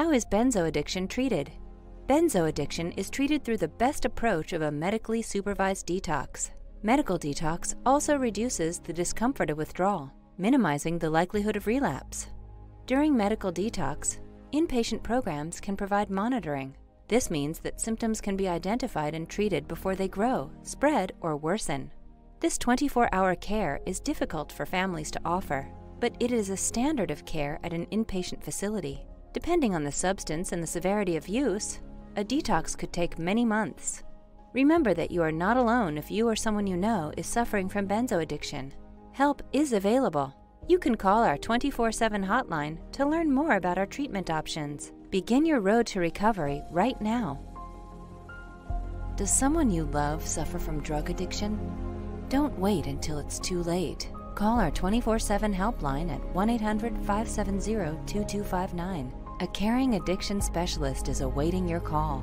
How is benzo addiction treated? Benzo addiction is treated through the best approach of a medically supervised detox. Medical detox also reduces the discomfort of withdrawal, minimizing the likelihood of relapse. During medical detox, inpatient programs can provide monitoring. This means that symptoms can be identified and treated before they grow, spread, or worsen. This 24 hour care is difficult for families to offer, but it is a standard of care at an inpatient facility. Depending on the substance and the severity of use, a detox could take many months. Remember that you are not alone if you or someone you know is suffering from benzo addiction. Help is available. You can call our 24 7 hotline to learn more about our treatment options. Begin your road to recovery right now. Does someone you love suffer from drug addiction? Don't wait until it's too late. Call our 24 7 helpline at 1 800 570 2259. A caring addiction specialist is awaiting your call.